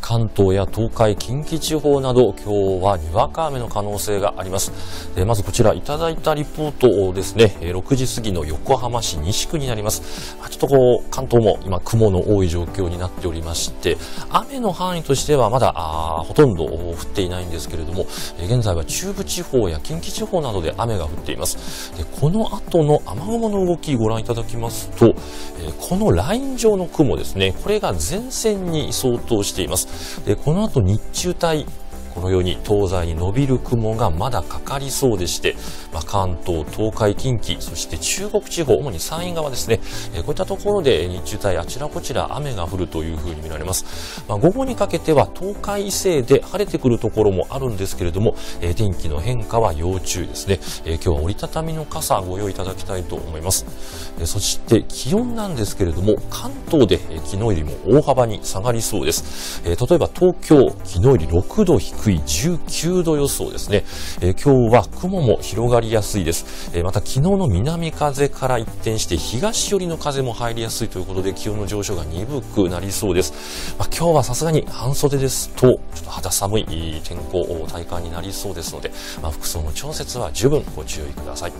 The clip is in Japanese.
関東や東海、近畿地方など今日はにわか雨の可能性があります。まずこちらいただいたリポートですね、6時過ぎの横浜市西区になります。ちょっとこう関東も今雲の多い状況になっておりまして、雨の範囲としてはまだほとんど降っていないんですけれども、現在は中部地方や近畿地方などで雨が降っています。でこの後の雨雲の動きご覧いただきますと、このライン状の雲ですね、これが前線に相当しています。ます。でこの後日中帯このように東西に伸びる雲がまだかかりそうでして、まあ、関東、東海、近畿、そして中国地方、主に山陰側ですね、えー、こういったところで日中帯あちらこちら雨が降るというふうに見られます。まあ、午後にかけては東海以西で晴れてくるところもあるんですけれども、えー、天気の変化は要注意ですね、えー、今日は折りたたみの傘ご用意いただきたいと思います。えそして気温なんですけれども、関東で、え昨日よりも大幅に下がりそうです。え例えば東京、昨日より6度低いい19度予想ですね、えー、今日は雲も広がりやすいです、えー、また昨日の南風から一転して東寄りの風も入りやすいということで気温の上昇が鈍くなりそうです、まあ、今日はさすがに半袖ですとちょっと肌寒い天候体感になりそうですので、まあ、服装の調節は十分ご注意ください。